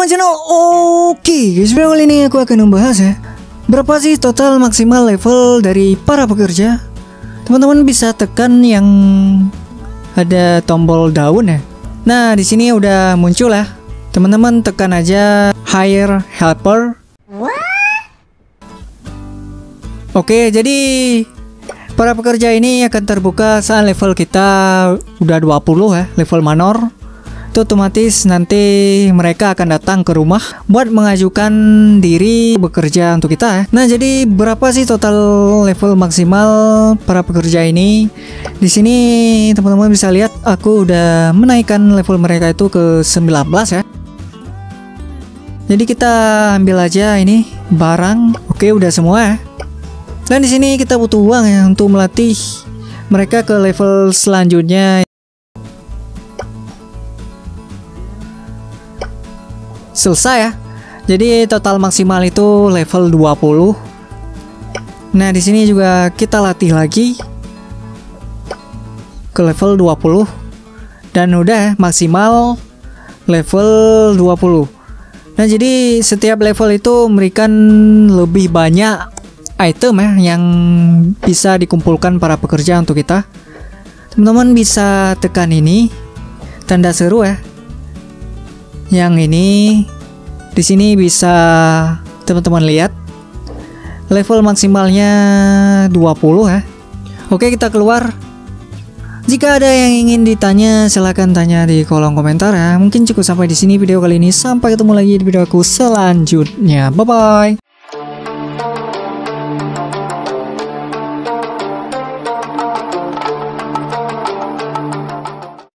Teman channel, oke guys, video kali ini aku akan membahas ya Berapa sih total maksimal level dari para pekerja? Teman-teman bisa tekan yang ada tombol daun ya. Nah di sini udah muncul ya. Teman-teman tekan aja hire helper. Oke jadi para pekerja ini akan terbuka saat level kita udah 20 ya Level manor itu otomatis nanti mereka akan datang ke rumah buat mengajukan diri bekerja untuk kita ya. Nah, jadi berapa sih total level maksimal para pekerja ini? Di sini teman-teman bisa lihat aku udah menaikkan level mereka itu ke 19 ya. Jadi kita ambil aja ini barang. Oke, udah semua ya. Dan di sini kita butuh uang ya untuk melatih mereka ke level selanjutnya selesai ya. Jadi total maksimal itu level 20. Nah, di sini juga kita latih lagi ke level 20 dan udah maksimal level 20. Nah, jadi setiap level itu memberikan lebih banyak item ya yang bisa dikumpulkan para pekerja untuk kita. Teman-teman bisa tekan ini tanda seru ya yang ini di sini bisa teman-teman lihat level maksimalnya 20 ya. Oke, kita keluar. Jika ada yang ingin ditanya, silahkan tanya di kolom komentar ya. Mungkin cukup sampai di sini video kali ini. Sampai ketemu lagi di video aku selanjutnya. Bye bye.